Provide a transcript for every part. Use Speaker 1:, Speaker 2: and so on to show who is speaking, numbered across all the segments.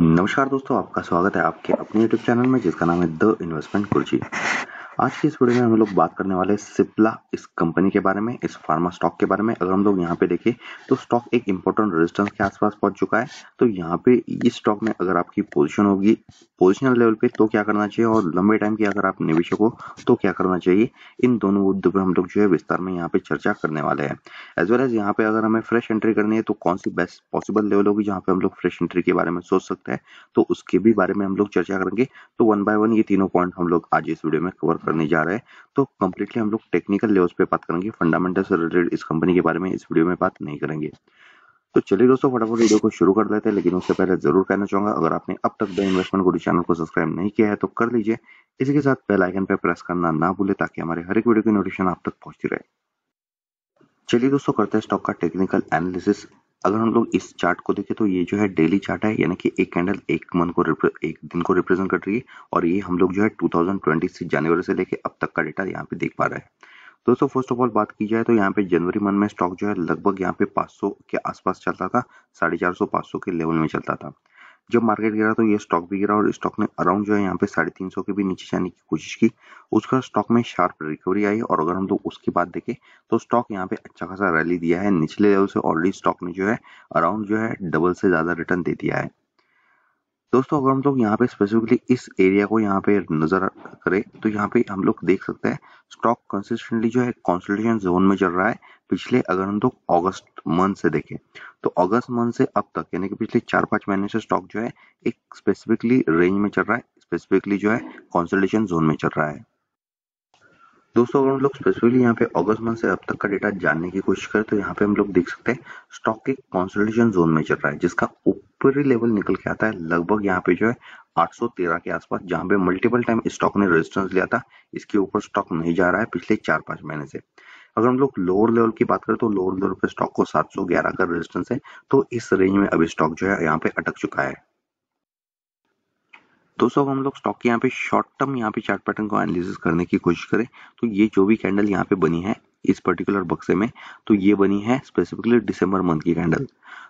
Speaker 1: नमस्कार दोस्तों, आपका स्वागत है आपके अपने यूट्यूब चैनल में, जिसका नाम है द इन्वेस्टमेंट गुरुजी आज की इस वीडियो में हम लोग बात करने वाले सिप्ला इस कंपनी के बारे में, इस फार्मा स्टॉक के बारे में। अगर हम लोग यहाँ पे देखें तो स्टॉक एक इंपॉर्टेंट रेजिस्टेंस के आसपास पहुँच चुका है। तो यहाँ पे इस स्टॉक में अगर आपकी पोजीशन होगी पोजिशनल लेवल पे तो क्या करना चाहिए? और लंबे टाइम की अगर आप निवेशक हो तो क्या करना चाहिए? इन दोनों मुद्दों पर हम लोग जो है विस्तार में यहाँ पे चर्चा करने वाले हैं। एज वेल एज यहाँ पे अगर हमें फ्रेश एंट्री करनी है तो कौन सी बेस्ट पॉसिबल लेवल होगी जहाँ पे हम लोग फ्रेश एंट्री के बारे में सोच सकते हैं? तो उसके भी बारे में हम लोग चर्चा करेंगे। तो वन बाय वन ये तीनों पॉइंट हम लोग आज इस वीडियो में कवर करने जा रहे हैं तो कम्प्लीटली हम लोग टेक्निकल लेवल्स पे बात करेंगे फंडामेंटल से रिलेटेड इस कंपनी के बारे में, इस वीडियो में बात नहीं करेंगे। तो चलिए दोस्तों, फटाफट वीडियो को शुरू कर देते हैं, लेकिन उससे पहले ज़रूर कहना चाहूँगा, अगर आपने अब तक द इन्वेस्टमेंट गुरु चैनल को सब्सक्राइब नहीं किया है तो कर लीजिए। इसी के साथ बेल आइकन पर प्रेस करना ना भूले, ताकि हमारे हर एक वीडियो की नोटिफिकेशन आप तक पहुँचती रहे। चलिए दोस्तों, करते हैं स्टॉक का टेक्निकल एनालिसिस अगर हम लोग इस चार्ट को देखें तो ये जो है डेली चार्ट है, यानी कि एक कैंडल एक मंथ को एक दिन को रिप्रेजेंट कर रही है और ये हम लोग जो है 2020 से जनवरी से लेके अब तक का डेटा यहाँ पे देख पा रहे हैं। दोस्तों फ़र्स्ट ऑफ़ ऑल बात की जाए तो यहाँ पे जनवरी मंथ में स्टॉक जो है लगभग यहाँ पे 500 के आसपास चलता था, साढ़े चार सौ के लेवल में चलता था। जब मार्केट गिरा तो ये स्टॉक भी गिरा और स्टॉक ने अराउंड जो है यहाँ पे साढ़े तीन सौ के भी नीचे जाने की कोशिश की। उसका स्टॉक में शार्प रिकवरी आई और अगर हम लोग उसके बाद देखें तो स्टॉक यहाँ पे अच्छा खासा रैली दिया है। निचले लेवल से ऑलरेडी स्टॉक ने जो है अराउंड जो है डबल से ज़्यादा रिटर्न दे दिया है। दोस्तों, अगर हम लोग यहाँ पे स्पेसिफिकली इस एरिया को यहाँ पे नज़र करें तो यहाँ पे हम लोग देख सकते हैं स्टॉक कंसिस्टेंटली जो है कंसोलिडेशन जोन में चल रहा है। पिछले, अगर हम लोग अगस्त मंथ से देखें तो अगस्त मंथ से अब तक, यानी कि पिछले चार पाँच महीने से स्टॉक जो है एक स्पेसिफिकली रेंज में चल रहा है स्पेसिफिकली जो है कॉन्सल्टेशन जोन में चल रहा है। दोस्तों, अगर हम लोग स्पेसिफिकली यहाँ पे अगस्त मंथ से अब तक का डेटा जानने की कोशिश करें तो यहाँ पे हम लोग देख सकते हैं स्टॉक के कॉन्सल्टेशन जोन में चल रहा है, जिसका ऊपरी लेवल निकल के आता है। लगभग यहाँ पे जो है 813 के आसपास, जहाँ पे मल्टीपल टाइम स्टॉक ने रेजिस्टेंस लिया था, इसके ऊपर स्टॉक नहीं जा रहा है पिछले चार पाँच महीने से। अगर हम लोग लोअर लेवल की बात करें तो लोअर लेवल पे स्टॉक को 711 का रेजिस्टेंस है तो इस रेंज में अभी स्टॉक जो है यहाँ पे अटक चुका है। दोस्तों हम लोग स्टॉक के यहाँ पे शॉर्ट टर्म यहाँ पे चार्ट पैटर्न को एनालिसिस करने की कोशिश करें। तो ये जो भी कैंडल यहाँ पे बनी है इस पर्टिकुलर बक्से में तो ये बनी है स्पेसिफिकली दिसंबर मंथ की कैंडल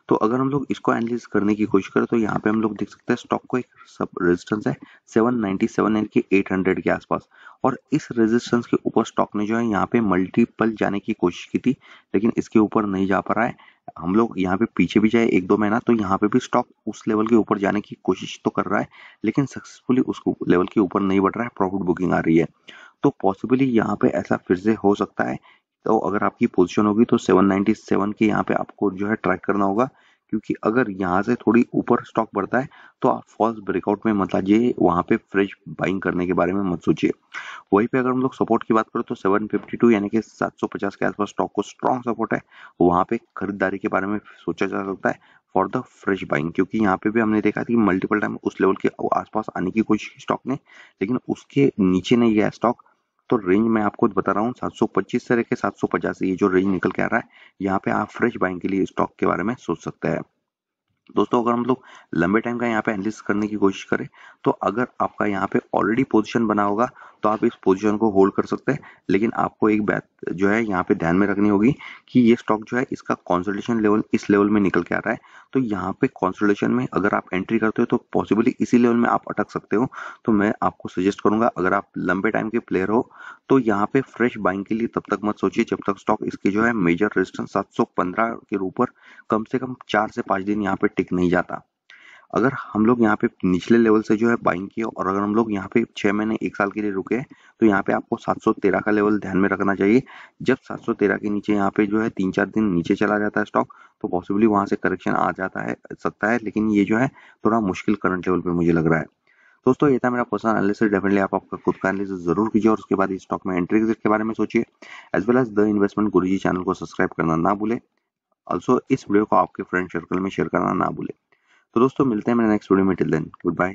Speaker 1: तो अगर हम लोग इसको एनालिसिस करने की कोशिश करें तो यहाँ पे हम लोग देख सकते हैं स्टॉक को एक सब रेजिस्टेंस है 797 यानी कि 800 के आसपास. और इस रेजिस्टेंस के ऊपर स्टॉक ने जो है यहाँ पे मल्टीपल जाने की कोशिश की थी, लेकिन इसके ऊपर नहीं जा पा रहा है. हम लोग यहाँ पे पीछे भी जाए एक दो महीना तो यहाँ पे भी स्टॉक उस लेवल के ऊपर जाने की कोशिश तो कर रहा है, लेकिन सक्सेसफुली उस लेवल के ऊपर नहीं बढ़ रहा है प्रॉफिट बुकिंग आ रही है. तो पॉसिबली यहाँ पे ऐसा फिर से हो सकता है तो अगर आपकी पोजीशन होगी तो 797 के यहाँ पे आपको जो है ट्रैक करना होगा। क्योंकि अगर यहाँ से थोड़ी ऊपर स्टॉक बढ़ता है तो आप फॉल्स ब्रेकआउट में मत लाजिए, वहाँ पे फ्रेश बाइंग करने के बारे में मत सोचिए। वहीं पे अगर हम लोग सपोर्ट की बात करें तो 752 यानी कि 750 के आसपास स्टॉक को स्ट्रॉन्ग सपोर्ट है। वहाँ पे खरीदारी के बारे में सोचा जा सकता है फॉर द फ्रेश बाइंग क्योंकि यहाँ पे भी हमने देखा कि मल्टीपल टाइम उस लेवल के आसपास आने की कोशिश स्टॉक ने, लेकिन उसके नीचे नहीं गया स्टॉक तो रेंज मैं आपको बता रहा हूँ 725 से लेकर 750 ये जो रेंज निकल के आ रहा है, यहाँ पे आप फ्रेश बाइंग के लिए स्टॉक के बारे में सोच सकते हैं। दोस्तों, अगर हम लोग लंबे टाइम का यहाँ पे एनालिस करने की कोशिश करें तो अगर आपका यहाँ पे ऑलरेडी पोजीशन बना होगा तो आप इस पोजीशन को होल्ड कर सकते हैं, लेकिन आपको एक जो है यहाँ पे ध्यान में रखनी होगी कि ये स्टॉक जो है इसका कॉन्सोलेशन लेवल इस लेवल में निकल के आ रहा है। तो यहाँ पे कॉन्सोलेशन में अगर आप एंट्री करते हो तो पॉसिबली इसी लेवल में आप अटक सकते हो। तो मैं आपको सजेस्ट करूँगा, अगर आप लंबे टाइम के प्लेयर हो तो यहाँ पे फ्रेश बाइंग के लिए तब तक मत सोचिए जब तक स्टॉक इसकी जो है मेजर रेजिस्टेंस 715 के ऊपर कम से कम चार से पाँच दिन यहाँ पे टिक नहीं जाता। अगर हम लोग यहाँ पे निचले लेवल से जो है बाइंग किया और अगर हम लोग यहाँ पे छह महीने, एक साल के लिए रुके तो यहाँ पे आपको 713 का लेवल ध्यान में रखना चाहिए। जब 713 के नीचे यहाँ पे जो है तीन चार दिन नीचे चला जाता है स्टॉक तो पॉसिबली वहाँ से करेक्शन आ जाता है, सकता है, लेकिन ये जो है थोड़ा मुश्किल करंट लेवल पे मुझे लग रहा है। दोस्तों, ये था मेरा पर्सनल एनालिसिस डेफिनेटली आप आपका खुद का एनालिसिस ज़रूर कीजिए और उसके बाद इस स्टॉक में एंट्री एग्जिट के बारे में सोचिए। As well as the investment guruji channel को सब्सक्राइब करना ना भूले। ऑल्सो इस वीडियो को आपके फ्रेंड सर्कल में शेयर करना ना भूले। तो दोस्तों मिलते हैं मेरे नेक्स्ट वीडियो में. Till then goodbye